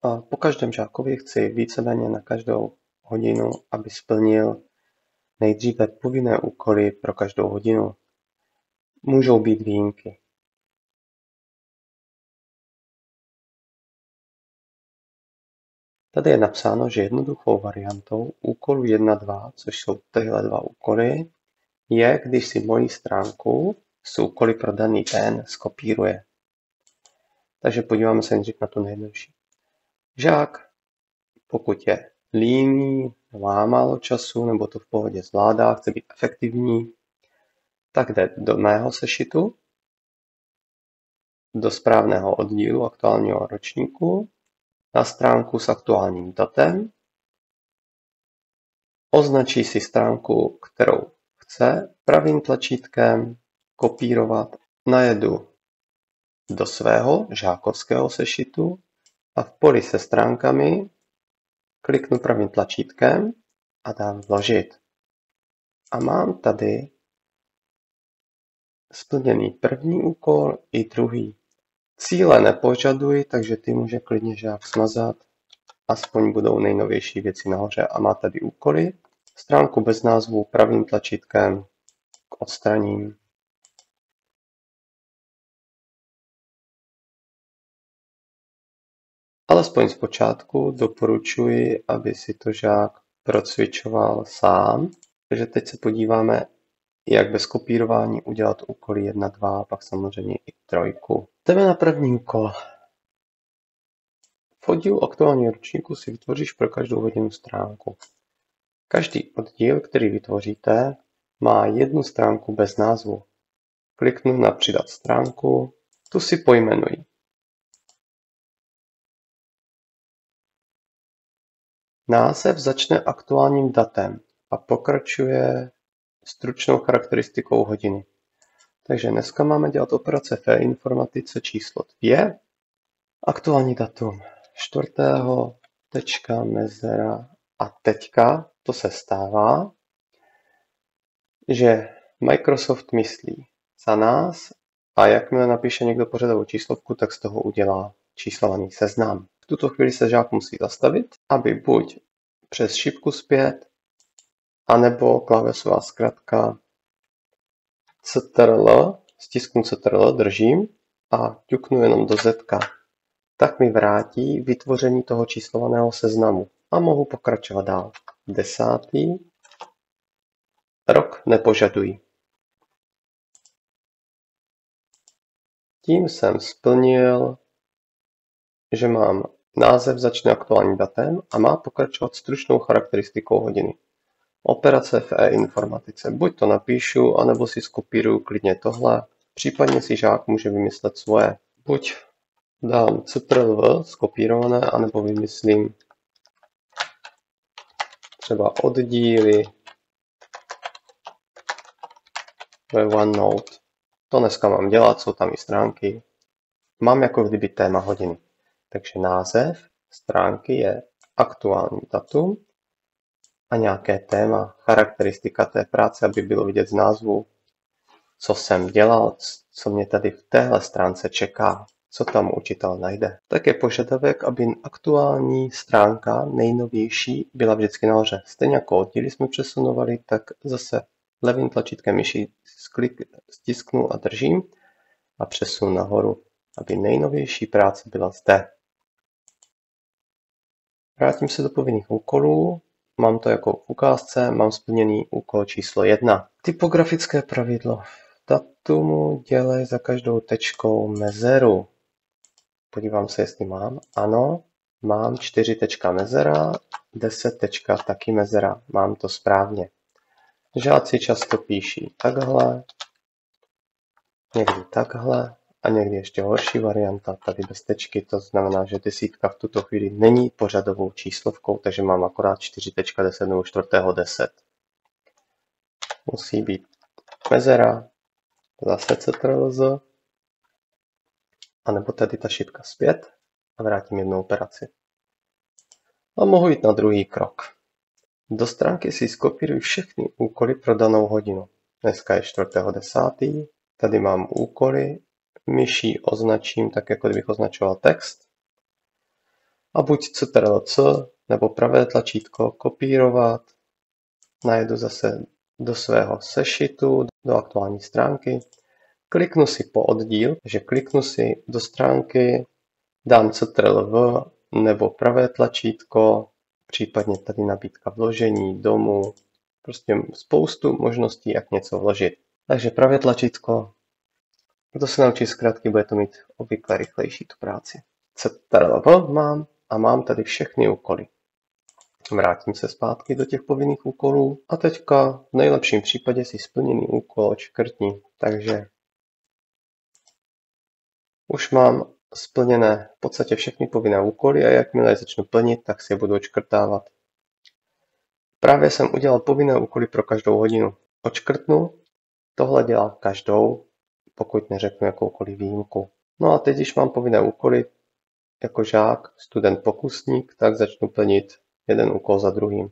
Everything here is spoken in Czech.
Po každém žákovi chci víceméně na každou hodinu, aby splnil nejdříve povinné úkoly pro každou hodinu. Můžou být výjimky. Tady je napsáno, že jednoduchou variantou úkolu 1.2, což jsou tyhle dva úkoly, je, když si moji stránku s úkoly pro daný den skopíruje. Takže podíváme se nejdřív na tu nejjednodušší. Žák, pokud je líný, má málo času, nebo to v pohodě zvládá, chce být efektivní, tak jde do mého sešitu, do správného oddílu aktuálního ročníku, na stránku s aktuálním datem, označí si stránku, kterou chce, pravým tlačítkem kopírovat, najedu do svého žákovského sešitu a v poli se stránkami kliknu pravým tlačítkem a dám vložit. A mám tady splněný první úkol i druhý. Cíle nepožaduji, takže ty může klidně žák smazat, aspoň budou nejnovější věci nahoře a má tady úkoly. Stránku bez názvu pravým tlačítkem odstraním. Alespoň zpočátku doporučuji, aby si to žák procvičoval sám. Takže teď se podíváme, jak bez kopírování udělat úkoly 1, 2, pak samozřejmě i trojku. Jdeme na první úkol. V oddílu aktuálního ročníku si vytvoříš pro každou hodinu stránku. Každý oddíl, který vytvoříte, má jednu stránku bez názvu. Kliknu na přidat stránku, tu si pojmenuji. Název začne aktuálním datem a pokračuje stručnou charakteristikou hodiny. Takže dneska máme dělat operace v informatice číslo 2. Aktuální datum 4. tečka, mezera a teďka to se stává, že Microsoft myslí za nás a jakmile napíše někdo pořadovou číslovku, tak z toho udělá číslovaný seznam. Tuto chvíli se žák musí zastavit, aby buď přes šipku zpět, anebo klávesová zkratka Ctrl, stisknu Ctrl, držím a ťuknu jenom do Z. Tak mi vrátí vytvoření toho číslovaného seznamu a mohu pokračovat dál. Desátý. Rok nepožaduji. Tím jsem splnil, že mám název začne aktuálním datem a má pokračovat stručnou charakteristikou hodiny. Operace v e-informatice. Buď to napíšu, anebo si skopíruju klidně tohle, případně si žák může vymyslet svoje. Buď dám ctrl skopírované, anebo vymyslím třeba oddíly ve OneNote. To dneska mám dělat, jsou tam i stránky. Mám jako kdyby téma hodiny. Takže název stránky je aktuální datum a nějaké téma, charakteristika té práce, aby bylo vidět z názvu, co jsem dělal, co mě tady v téhle stránce čeká, co tam učitel najde. Tak je požadavek, aby aktuální stránka, nejnovější, byla vždycky nahoře. Stejně jako oddíly jsme přesunovali, tak zase levým tlačítkem myši stisknu a držím a přesunu nahoru, aby nejnovější práce byla zde. Vrátím se do povinných úkolů. Mám to jako v ukázce, mám splněný úkol číslo 1. Typografické pravidlo. Datumu dělej za každou tečkou mezeru. Podívám se, jestli mám. Ano, mám 4 tečka mezera, 10 tečka taky mezera. Mám to správně. Žáci často píší takhle, někdy takhle, a někdy ještě horší varianta, tady bez tečky, to znamená, že desítka v tuto chvíli není pořadovou číslovkou, takže mám akorát 4.10 nebo 4.10. Musí být mezera, zase Ctrl a nebo tady ta šipka zpět a vrátím jednu operaci. A mohu jít na druhý krok. Do stránky si skopíruji všechny úkoly pro danou hodinu. Dneska je 4.10. Tady mám úkoly myší označím tak, jako kdybych označoval text. a buď CTRL-C nebo pravé tlačítko kopírovat, najdu zase do svého sešitu, do aktuální stránky, kliknu si po oddíl, že kliknu si do stránky, dám CTRL-V nebo pravé tlačítko, případně tady nabídka vložení, domů, prostě spoustu možností, jak něco vložit. Takže pravé tlačítko, kdo se naučí zkrátky, bude to mít obvykle rychlejší tu práci. CTRL-V mám a mám tady všechny úkoly. Vrátím se zpátky do těch povinných úkolů a teďka v nejlepším případě si splněný úkol odškrtni. Takže už mám splněné v podstatě všechny povinné úkoly a jakmile je začnu plnit, tak si je budu odškrtávat. Právě jsem udělal povinné úkoly pro každou hodinu. Odškrtnu, tohle dělá každou, pokud neřeknu jakoukoliv výjimku. No a teď, když mám povinné úkoly jako žák, student, pokusník, tak začnu plnit jeden úkol za druhým.